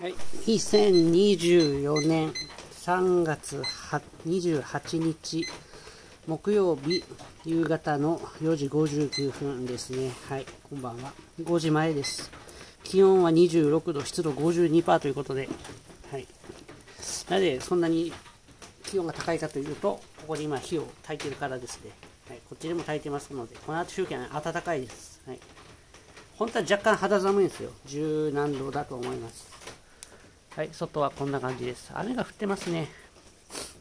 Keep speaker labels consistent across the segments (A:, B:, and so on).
A: はい、2024年3月28日木曜日夕方の4時59分ですね。はい、こんばんは。5時前です。気温は26度、湿度52%ということで、はい。なぜそんなに気温が高いかというと、ここに今火を焚いてるからですね。はい、こっちでも焚いてますので、この後周期は、暖かいです。はい。本当は若干肌寒いんですよ。十何度だと思います。はい、外はこんな感じです。雨が降ってますね。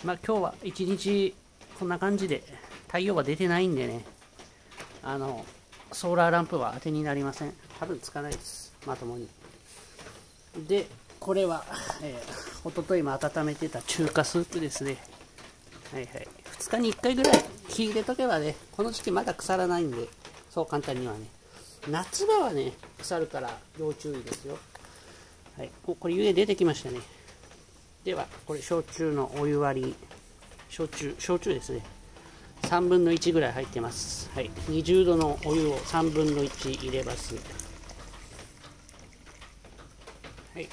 A: まあ今日は一日こんな感じで太陽は出てないんでね、あの、ソーラーランプは当てになりません。多分つかないです。まともに。で、これは、えー、おとといも温めてた中華スープですね。はいはい。2日に1回ぐらい火入れとけばね、この時期まだ腐らないんで、そう簡単にはね。夏場はね、腐るから要注意ですよ。はい、これ湯気出てきましたね。ではこれ焼酎のお湯割り。焼酎焼酎ですね。3分の1ぐらい入ってます。はい。20度のお湯を3分の1入れます。はい。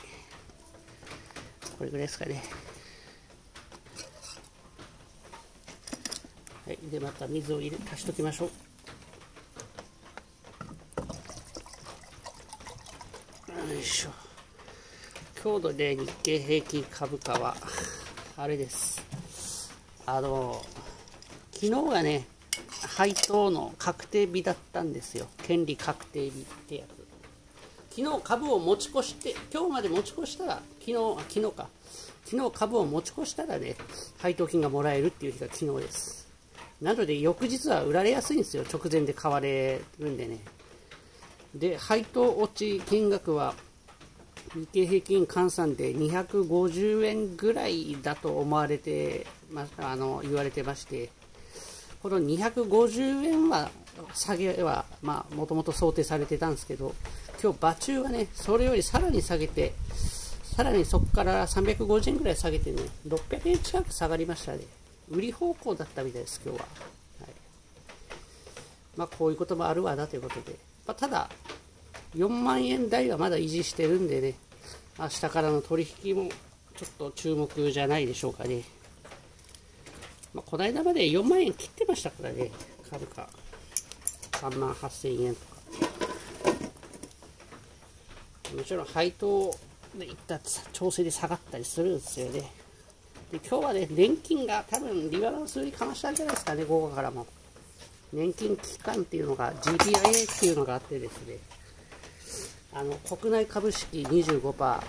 A: これぐらいですかね。はい。でまた水を入れ足しときましょう。よいしょ。今日のね、日経平均株価は、あれです。あの、昨日がね、配当の確定日だったんですよ。権利確定日ってやつ。昨日株を持ち越して、今日まで持ち越したら、昨日、あ昨日か。昨日株を持ち越したらね、配当金がもらえるっていう日が昨日です。なので、翌日は売られやすいんですよ。直前で買われるんでね。で、配当落ち金額は日経平均換算で250円ぐらいだと思われて、まああの言われてまして、この250円は下げはもともと想定されてたんですけど、今日、場中はね、それよりさらに下げて、さらにそこから350円ぐらい下げてね、600円近く下がりましたね。売り方向だったみたいです、今日は。はい、まあ、こういうこともあるわなということで。まあ、ただ、4万円台はまだ維持してるんでね、明日からの取引もちょっと注目じゃないでしょうかね。まあ、この間まで4万円切ってましたからね、株価。3万8000円とか。もちろん配当でいった調整で下がったりするんですよね。で今日はね、年金が多分リバランス売りかましたんじゃないですかね、午後からも。年金期間っていうのが、GPIA っていうのがあってですね、あの国内株式25%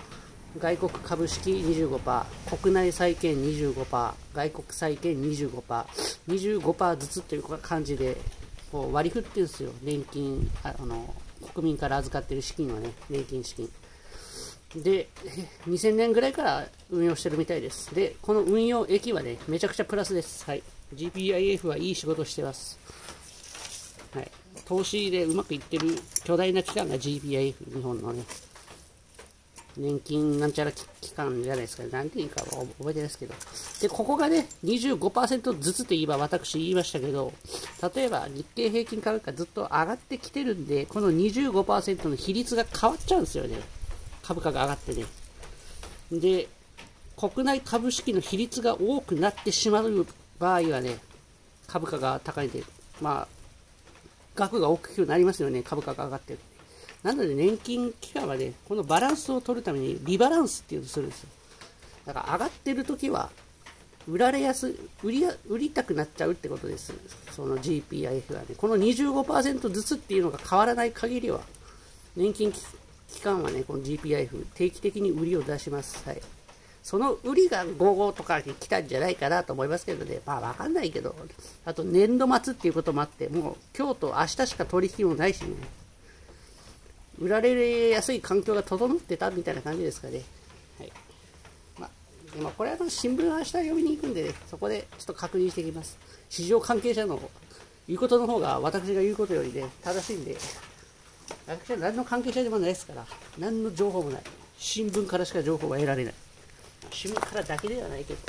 A: 外国株式25%国内債券25%外国債券 25%25% 25ずつという感じでこう割り振ってるんですよ。年金あの国民から預かっている資金はね年金資金。で2000年ぐらいから運用してるみたいです。でこの運用益はねめちゃくちゃプラスです。はい。GPIF はいい仕事してます。はい。投資でうまくいってる巨大な機関が GPIF、日本のね、年金なんちゃら機関じゃないですか、ね、なんていうか覚えてないですけど。で、ここがね、25%ずつと言えば私言いましたけど、例えば日経平均株価ずっと上がってきてるんで、この25%の比率が変わっちゃうんですよね。株価が上がってね。で、国内株式の比率が多くなってしまう場合はね、株価が高いんで、まあ、額が大きくなりますよね、株価が上がってる。なので年金期間はね、このバランスを取るためにリバランスっていうのをするんですよ。だから上がってる時は、売られやす売り、売りたくなっちゃうってことです。その GPIF はね。この25%ずつっていうのが変わらない限りは、年金期間はね、この GPIF 定期的に売りを出します。はい。その売りが午後とかに来たんじゃないかなと思いますけどね、まあわかんないけど、あと年度末っていうこともあって、もう今日と明日しか取引もないしね、売られやすい環境が整ってたみたいな感じですかね。はい。まあ、でもこれは新聞明日読みに行くんでね、そこでちょっと確認してきます。市場関係者の言うことの方が私が言うことよりね、正しいんで、私は何の関係者でもないですから、何の情報もない。新聞からしか情報は得られない。趣味からだけではないけど、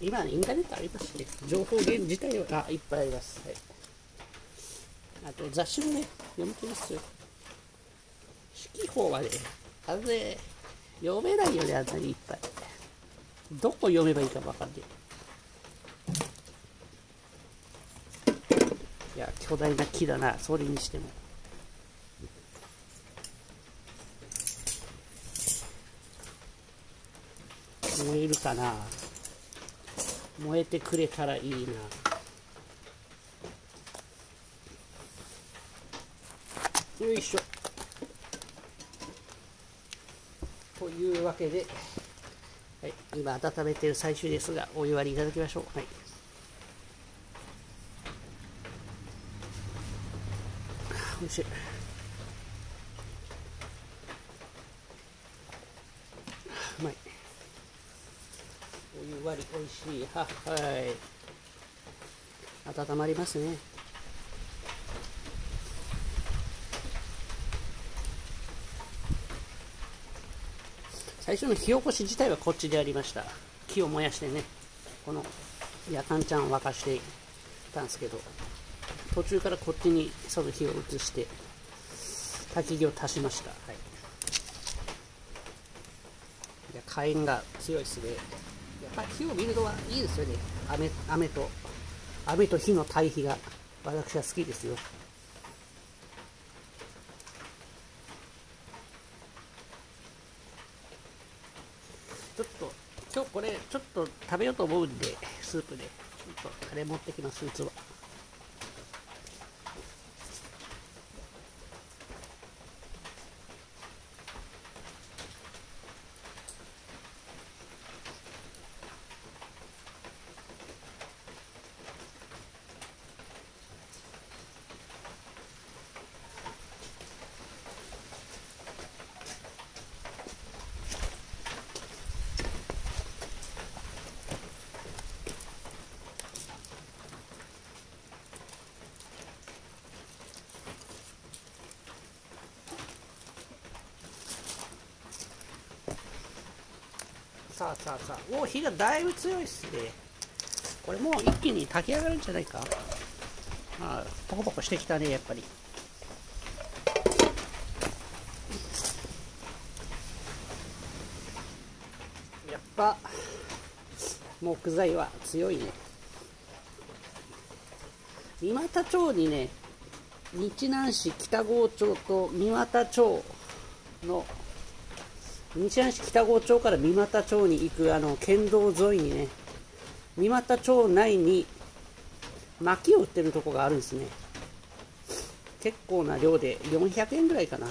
A: 今、インターネットありますね。情報源自体がいっぱいあります。はい、あと、雑誌もね、読みてますよ。四季報はね、あのね、読めないよね、あんなにいっぱい。どこ読めばいいかわかんない。いや、巨大な木だな、それにしても。燃えるかな燃えてくれたらいいな。よいしょ。というわけで、はい、今温めている最終ですが、お湯割りいただきましょう。はい。おいしい。うまい。お湯割りおいしい。は、はい。温まりますね。最初の火起こし自体はこっちでやりました木を燃やしてねこのやかんちゃんを沸かしてたんですけど途中からこっちにその火を移して焚き木を足しました、はい、いや火炎が強いですねまあ火を見るのはいいですよね。雨雨と雨と火の対比が私は好きですよ。ちょっと今日これちょっと食べようと思うんでスープで。ちょっとタレ持ってきます器さあさあさあ。お火がだいぶ強いっすね。これもう一気に炊き上がるんじゃないか。ああポコポコしてきたねやっぱり。やっぱ木材は強いね。三股町にね日南市北郷町と三股町の日南市北郷町から三股町に行くあの県道沿いにね三股町内に薪を売ってるとこがあるんですね。結構な量で400円ぐらいかな。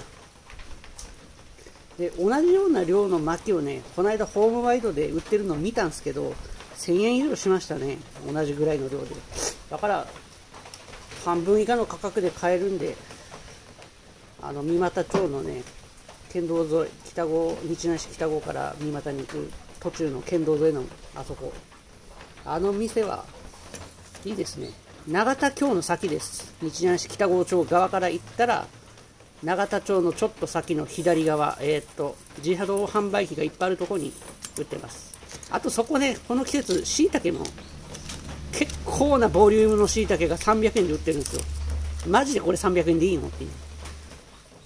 A: で同じような量の薪をねこの間ホームワイドで売ってるのを見たんですけど1000円以上しましたね。同じぐらいの量で。だから半分以下の価格で買えるんであの三股町のね県道沿い北郷日南市北郷から三股に行く途中の県道沿いのあそこ。あの店はいいですね。永田町の先です。日南市北郷町側から行ったら永田町のちょっと先の左側、えー、っと自動販売機がいっぱいあるところに売ってます。あとそこねこの季節しいたけも結構なボリュームのしいたけが300円で売ってるんですよ。マジでこれ300円でいいのっていう。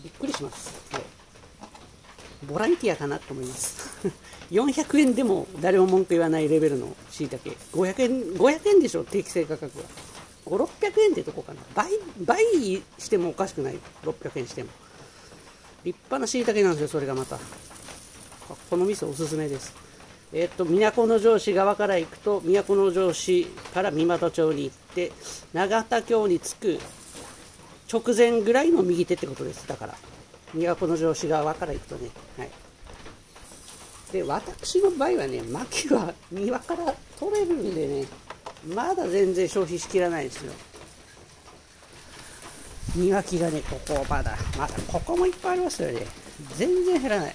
A: びっくりします、ボランティアかなと思います。400円でも誰も文句言わないレベルのしいたけ500円500円でしょ定期性価格は。5600円ってとこかな。倍倍してもおかしくない。600円しても。立派なしいたけなんですよそれがまた。この店おすすめです。えっ、と都城市側から行くと都城市から三股町に行って永田町に着く直前ぐらいの右手ってことです。だから。都城市側から行くとね、はい、で私の場合はね薪は庭から取れるんでねまだ全然消費しきらないですよ。庭木がねここまだまだここもいっぱいありますよね。全然減らない。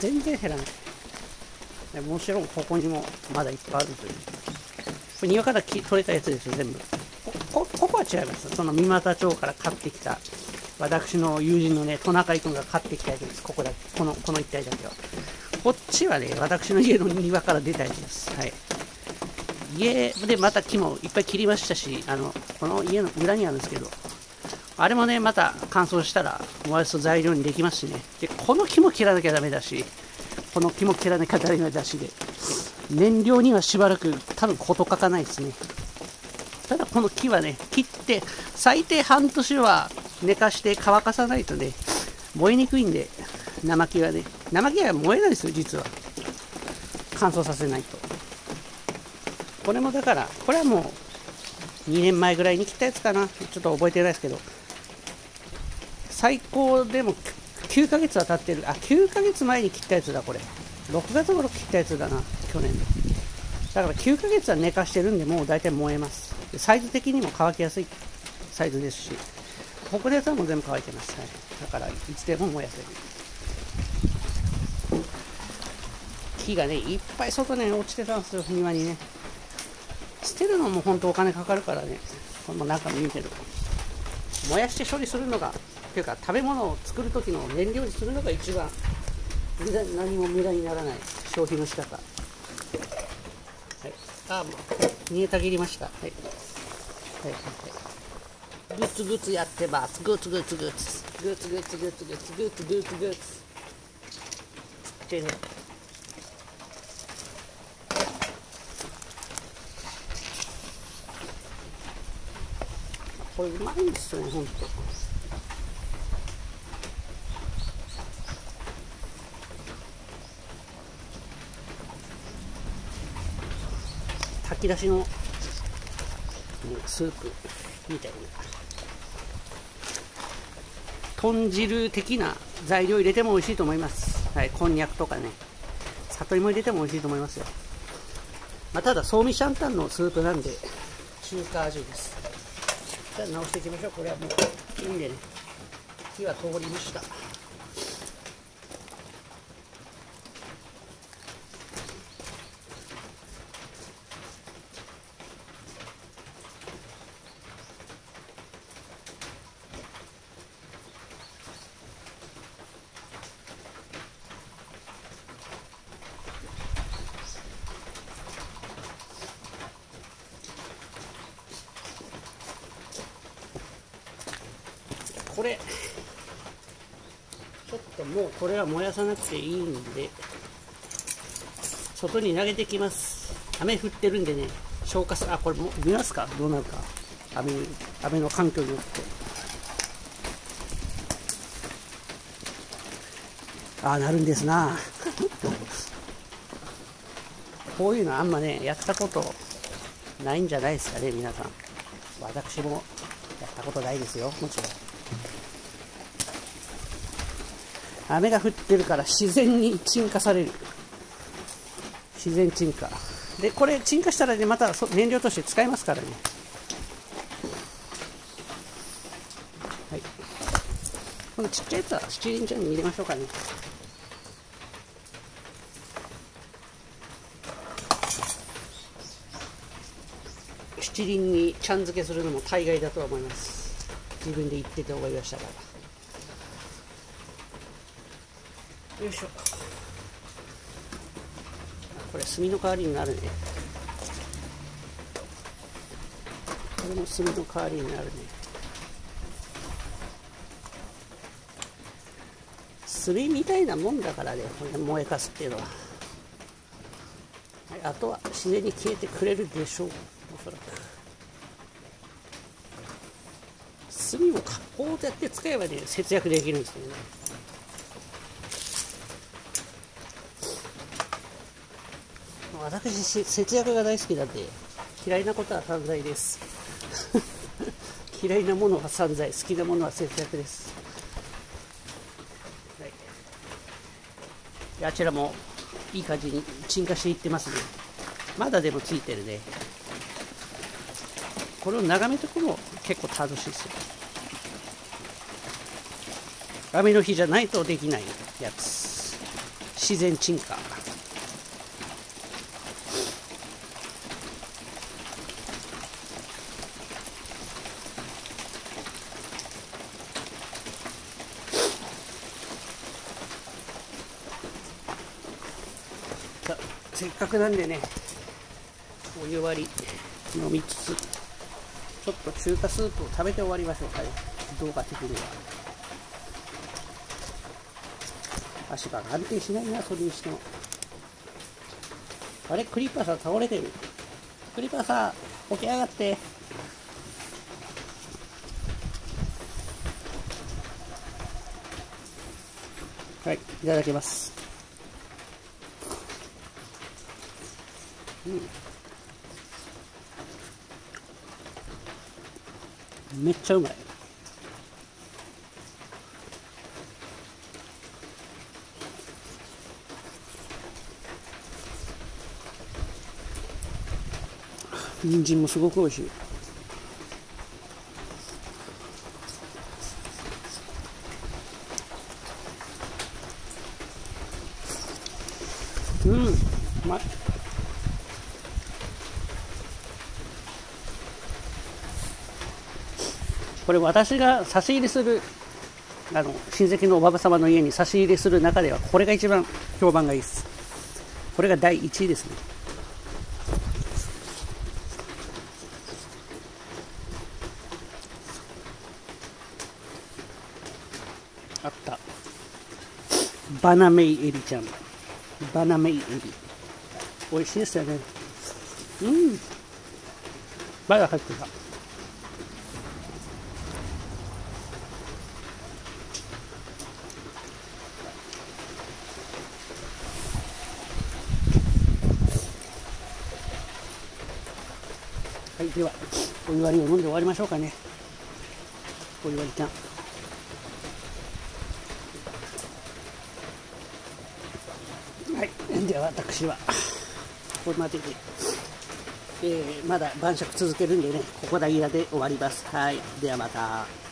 A: 全然減らない。もちろんここにもまだいっぱいあるという。これ庭から取れたやつですよ全部。こここは違います。その三股町から買ってきた私の友人のね、トナカイ君が買ってきたやつです。ここだけ。この、この一帯だけは。こっちはね、私の家の庭から出たやつです。はい。家でまた木もいっぱい切りましたし、あの、この家の裏にあるんですけど、あれもねまた乾燥したらもやしと材料にできますしねでこの木も切らなきゃダメだしこの木も切らなきゃダメだしで燃料にはしばらく多分事欠かないですねただこの木はね切って最低半年は寝かして乾かさないとね燃えにくいんで生木はね生木は燃えないですよ実は。乾燥させないと。これもだからこれはもう2年前ぐらいに切ったやつかな。ちょっと覚えてないですけど。最高でも9ヶ月は経ってる。あ9ヶ月前に切ったやつだこれ。6月頃切ったやつだな去年の。だから9ヶ月は寝かしてるんでもう大体燃えます。サイズ的にも乾きやすいサイズですし。ここでやつはも全部乾いてます、はい、だからいつでも燃やせる。木がねいっぱい外に落ちてたんですよ庭にね。捨てるのも本当お金かかるからね。この中見てる燃やして処理するのがっていうか食べ物を作る時の燃料にするのが一番何も無駄にならない消費の仕方。はい。あもう煮えたぎりました。はい。はいはいはい。グツグツやってます。グツグツグツ。グツグツグツグツグツグツ。グツってね。これうまいんですよねほんと。炊き出しのスープ。みたいな豚汁的な材料入れても美味しいと思います、はい、こんにゃくとかね。里芋入れても美味しいと思いますよ、まあ、ただソーミシャンタンのスープなんで中華味です。じゃあ直していきましょう。これはもういいんでね。火は通りました。れ。ちょっともうこれは燃やさなくていいんで。外に投げてきます。雨降ってるんでね。消火すあこれも見ますか？どうなるか。雨雨の環境によって。ああなるんですな。こういうのあんまねやったことないんじゃないですかね皆さん。私もやったことないですよもちろん。雨が降ってるから自然に沈下される。自然沈下。でこれ沈下したらねまた燃料として使えますからね。はい。このちっちゃいやつは七輪ちゃんに入れましょうかね。七輪にちゃん付けするのも大概だと思います。自分で言ってて覚えましたから。よいしょ。これ炭の代わりになるね。これも炭の代わりになるね。炭みたいなもんだからねこれ燃えかすっていうのは、はい、あとは自然に消えてくれるでしょう。おそらく。炭もこうやって使えばね節約できるんですよね。私節約が大好きなんで嫌いなことは散財です。嫌いなものは散財好きなものは節約です、はい、あちらもいい感じに沈下していってますね。まだでもついてるね。これを眺めてくの結構楽しいですよ。雨の日じゃないとできないやつ。自然沈下せっかくなんでねお湯割り。飲みつつちょっと中華スープを食べて終わりましょうかね。動画的には。足場が安定しないなそれにしても。あれクリッパーさん倒れてる。クリッパーさん起き上がって。はいいただきますめっちゃうまい。人参もすごく美味しいうんうまいこれ私が差し入れするあの親戚のおばば様の家に差し入れする中ではこれが一番評判がいいです。これが第1位ですね。あった。バナメイエビちゃん。バナメイエビ。美味しいですよね。うん。まだ入ってたではお湯割りを飲んで終わりましょうかね。お湯割りちゃんはい。では私はここまでで、えー、まだ晩酌続けるんでねここだけで終わります。はい。ではまた。